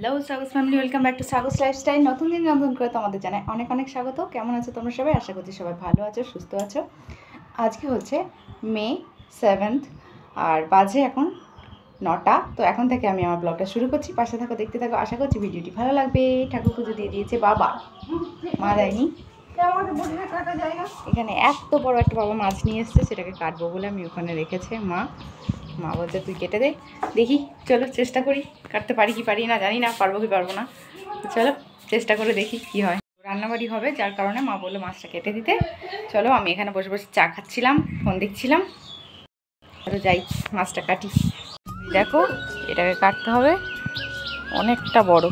Hello Sags family welcome back to Sags lifestyle নতুন দিন নতুন করে তোমাদের জানাই অনেক অনেক স্বাগত। কেমন আছো তোমরা সবাই? আশা করছি সবাই ভালো আছো, সুস্থ আছো। আজকে হচ্ছে মে সেভেন্থ আর বাজে এখন নটা। তো এখন থেকে আমি আমার ব্লগটা শুরু করছি। পাশে থাকো, দেখতে থাকো। আশা করছি ভিডিওটি ভালো লাগবে। ঠাকুর পুজো দিয়ে দিয়েছে বাবা। মা দেয়নি। এখানে এত বড় একটা বাবা মাছ নিয়ে এসছে, সেটাকে কাটবো বলে আমি ওখানে রেখেছে মা। মা বলতে তুই কেটে দে, দেখি, চলো চেষ্টা করি। কাটতে পারি কি পারি না, জানি না, পারব কি পারব না। চলো, চেষ্টা করে দেখি কি হয়। রান্নাবাড়ি হবে, যার কারণে মা বলল মাছটা কেটে দিতে। চলো, আমি এখানে বসে বসে চা খাচ্ছিলাম, ফোন দেখছিলাম। তো যাই, মাছটা কাটি। দেখো, এটাকে কাটতে হবে। অনেকটা বড়।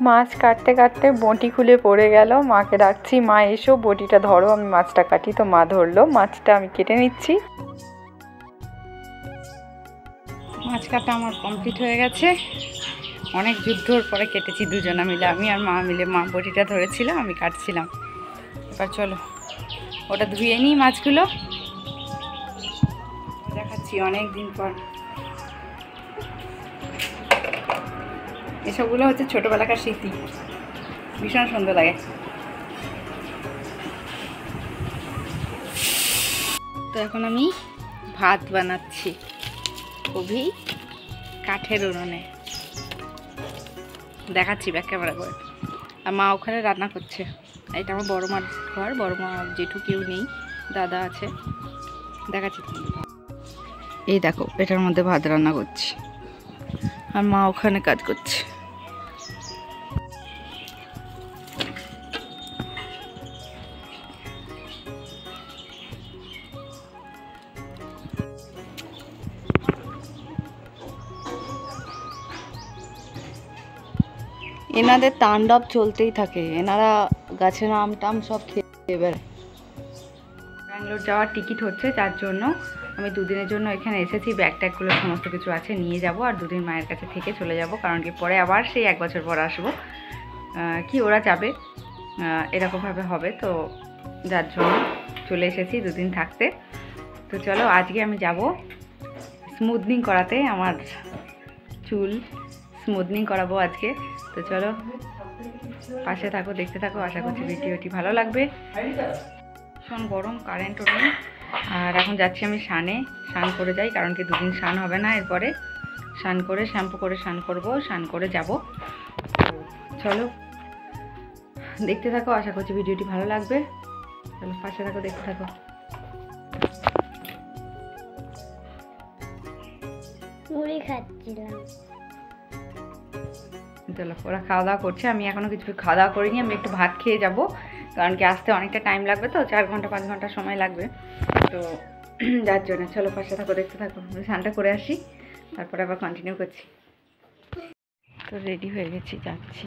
মাছ কাটতে কাটতে বঁটি খুলে পড়ে গেল। মাকে ডাকছি, মা, এসো, বটিটা ধরো, আমি মাছটা কাটি। তো মা ধরলো, মাছটা আমি কেটে নিচ্ছি। মাছ কাটা আমার কমপ্লিট হয়ে গেছে। অনেক যুদ্ধর পরে কেটেছি দুজনা মিলে। আমি আর মা মিলে, মা বটিটা ধরেছিল আমি কাটছিলাম। এবার চলো, ওটা ধুয়ে নিই মাছগুলো। দেখাচ্ছি অনেক দিন পর। এসবগুলো হচ্ছে ছোটোবেলাকার স্মৃতি। ভীষণ সুন্দর লাগে। তো এখন আমি ভাত বানাচ্ছি খুবই কাঠের উনুনে। দেখাচ্ছি ব্যাক ক্যামেরা করে। আর মা ওখানে রান্না করছে। এটা আমার বড় মার ঘর, বড় মা জেঠু কেউ নেই, দাদা আছে। দেখাচ্ছি এই দেখো, এটার মধ্যে ভাত রান্না করছি। আর মা ওখানে কাজ করছে। এনাদের তাণ্ডব চলতেই থাকে। এনারা গাছের আম টাম সব খেয়ে বেড়ায় ব্যাঙ্গালোর যাওয়ার টিকিট হচ্ছে যার জন্য। আমি দুদিনের জন্য এখানে এসেছি, ব্যাগ ট্যাগগুলো সমস্ত কিছু আছে, নিয়ে যাব আর দুদিন মায়ের কাছে থেকে চলে যাব, কারণ কি পরে আবার সেই এক বছর পর আসব। কি ওরা যাবে? এরকমভাবে হবে, তো যার জন্য চলে এসেছি দুদিন থাকতে। তো চলো, আজকে আমি যাব স্মুথনিং করাতে আমার চুল। স্মুথনিং করাবো আজকে। তো চলো, পাশে থাকো, দেখতে থাকো, আশা করছি ভিডিওটি ভালো লাগবে। ভীষণ গরম কারেন্টও নেই। আর এখন যাচ্ছি আমি স্নানে স্নান করে যাই, কারণ কি দুদিন স্নান হবে না এরপরে। স্নান করে, শ্যাম্পু করে স্নান করব স্নান করে যাব। চলো, দেখতে থাকো, আশা করছি ভিডিওটি ভালো লাগবে। চলো, পাশে থাকো, দেখতে থাকো। মুড়ি খাচ্ছিলাম। চলো ওরা খাওয়া দাওয়া করছে, আমি এখনও কিছু খাওয়া দাওয়া করিনি, আমি একটু ভাত খেয়ে যাব, কারণ কি আসতে অনেকটা টাইম লাগবে তো, চার ঘণ্টা, পাঁচ ঘণ্টা সময় লাগবে। তো যার জন্য, চলো পাশে থাকো, দেখতে থাকো আমি স্নানটা করে আসি, তারপরে আবার কন্টিনিউ করছি। তো রেডি হয়ে গেছি, যাচ্ছি।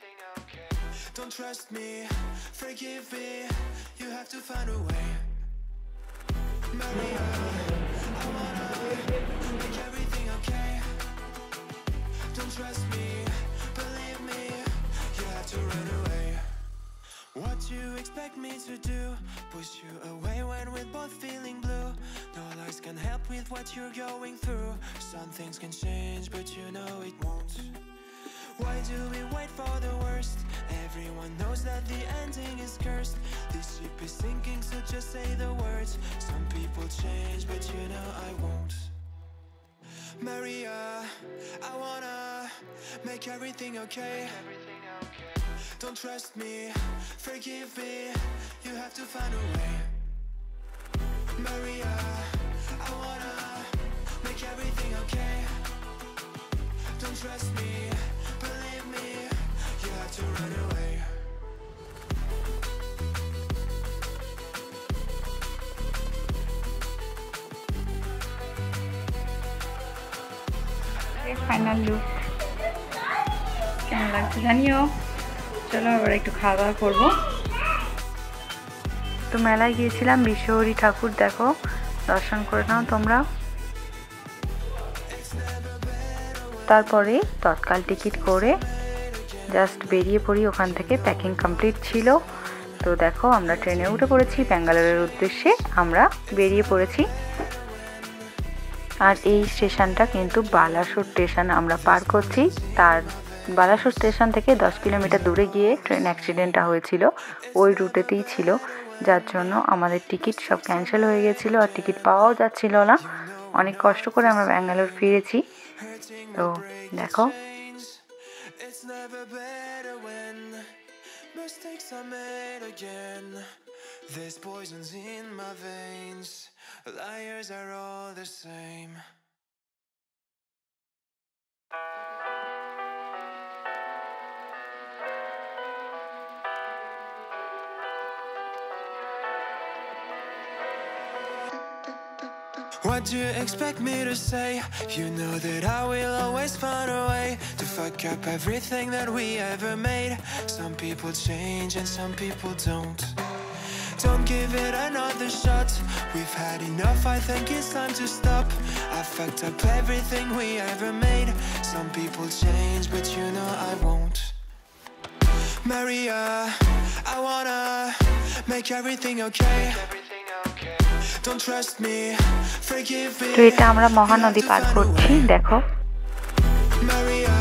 Don't trust me, forgive me. You have to find a way. Maria, I wanna make everything okay. Don't trust me, believe me You have to run away. What you expect me to do? Push you away when we're both feeling blue. No lies can help with what you're going through. Some things can change, but you know it won't. Why do we Everyone knows that the ending is cursed. This ship is sinking, so just say the words. Some people change, but you know I won't. Maria, I wanna make everything okay. Don't trust me, forgive me. You have to find a way. Maria, I wanna make everything okay. Don't trust me, final look কেমন লাগছে জানিও? চলো এবার একটু খাওয়া দাওয়া করব। তো মেলায় গিয়েছিলাম, বিশ্বহরি ঠাকুর, দেখো। দর্শন করে নাও তোমরা। তারপরে তৎকাল টিকিট করে জাস্ট বেরিয়ে পড়ি, ওখান থেকে প্যাকিং কমপ্লিট ছিল। তো দেখো, আমরা ট্রেনে উঠে পড়েছি, ব্যাঙ্গালোরের উদ্দেশ্যে আমরা বেরিয়ে পড়েছি। আর এই স্টেশনটা কিন্তু বালাসোর স্টেশন আমরা পার করছি। তার বালাসোর স্টেশন থেকে দশ কিলোমিটার দূরে গিয়ে ট্রেন অ্যাক্সিডেন্টটা হয়েছিল। ওই রুটেতেই ছিল। যার জন্য আমাদের টিকিট সব ক্যান্সেল হয়ে গেছিল আর টিকিট পাওয়াও যাচ্ছিল না। অনেক কষ্ট করে আমরা ব্যাঙ্গালোর ফিরেছি। তো দেখো। Mistakes are made again. Poisons in my veins. Liars are all the same. What do you expect me to say? You know that I will always find a way to fuck up everything that we ever made. Some people change and some people don't. Don't give it another shot. We've had enough, I think it's time to stop. I fucked up everything we ever made. Some people change, but you know I won't. Maria, I wanna make everything okay. Don't trust me, forgive me. তো এটা আমরা মহানদী পার করছি দেখো Maria,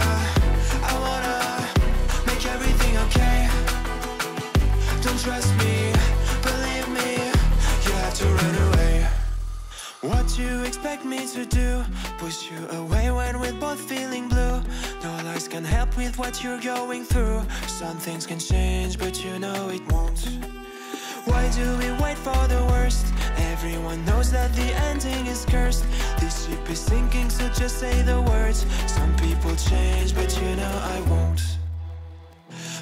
What you expect me to do? Push you away when we're both feeling blue. No lies can help with what you're going through. Some things can change, but you know it won't. Why do we wait for the worst? Everyone knows that the ending is cursed. This ship is sinking, so just say the words. Some people change, but you know I won't.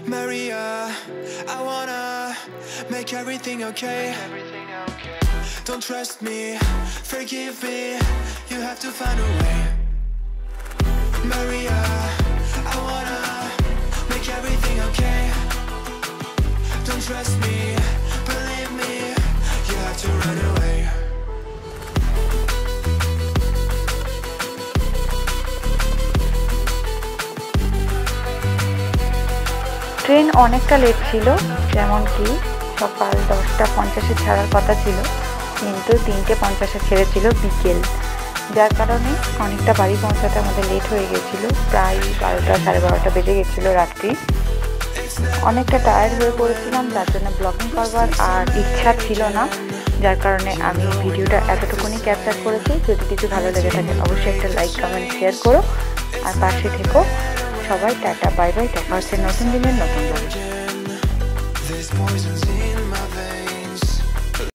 Maria, I wanna make everything okay. Don't trust me, forgive me. You have to find a way. Maria, I wanna make everything okay. Don't trust me, believe me. You have to run away. Train অনেকটা late ছিল যেমন কি সকাল দশটা পঞ্চাশে ছাড়ার কথা ছিল কিন্তু তিনটে পঞ্চাশে ছেড়েছিল বিকেল। যার কারণে অনেকটা বাড়ি পৌঁছাতে আমাদের লেট হয়ে গেছিল। প্রায় বারোটা, সাড়ে বারোটা বেজে গেছিল রাত্রি। অনেকটা টায়ার্ড হয়ে পড়েছিলাম, যার জন্য ব্লগিং করবার আর ইচ্ছা ছিল না। যার কারণে আমি ভিডিওটা এতটুকুনি ক্যাপচার করেছি। যদি কিছু ভালো লেগে থাকে, অবশ্যই একটা লাইক কমেন্ট শেয়ার করো। আর পাশে থেকো। সবাই টাটা বাই বাই দেখা হচ্ছে নতুন দিনের নতুন